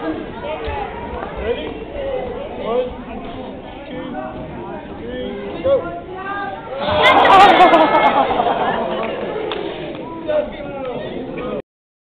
Ready? One, two, three, go.